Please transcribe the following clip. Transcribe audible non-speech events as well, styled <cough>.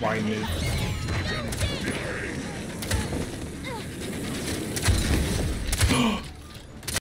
find it. <gasps> <gasps> <gasps>